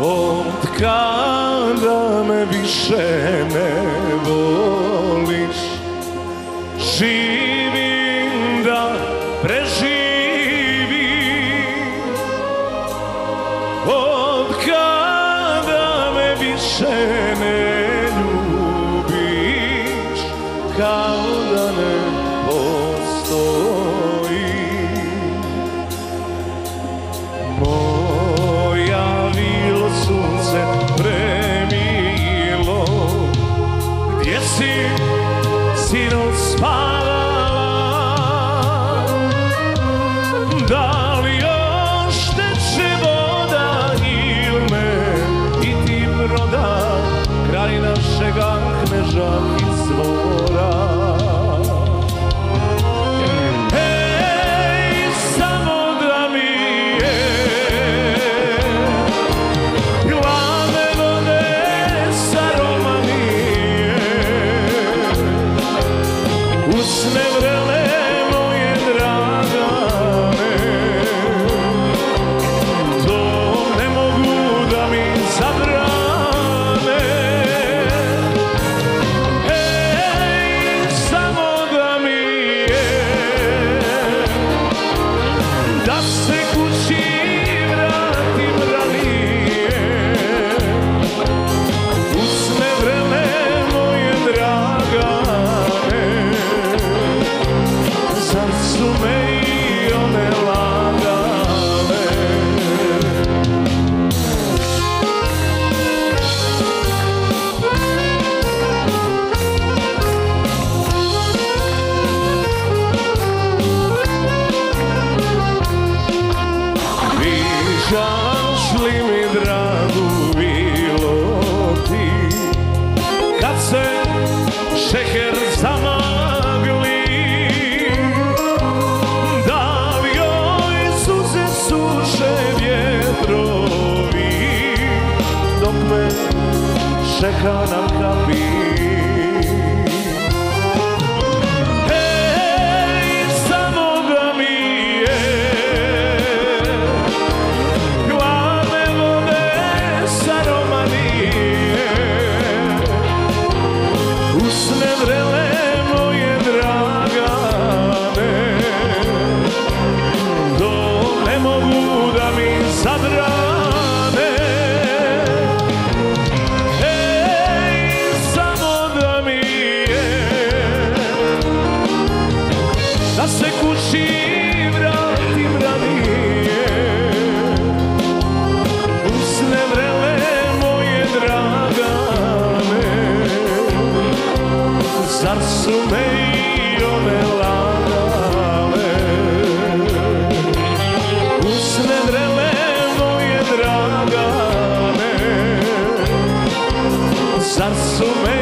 Od kada me više ne voliš Živim da preživim. Od kada me više ne kraj našega kneža Izvora przekonam kobiet. Zar su me i one lagale Usnedrele moje dragane Zar su me